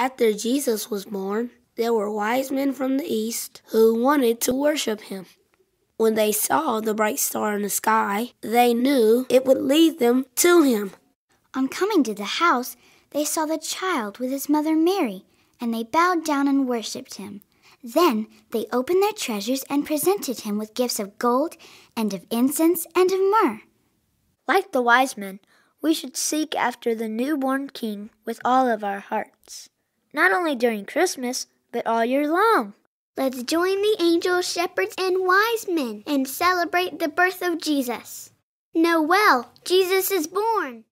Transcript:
After Jesus was born, there were wise men from the east who wanted to worship him. When they saw the bright star in the sky, they knew it would lead them to him. On coming to the house, they saw the child with his mother Mary, and they bowed down and worshipped him. Then they opened their treasures and presented him with gifts of gold, and of incense, and of myrrh. Like the wise men, we should seek after the newborn King with all of our hearts, not only during Christmas, but all year long. Let's join the angels, shepherds, and wise men and celebrate the birth of Jesus. Noel, Jesus is born.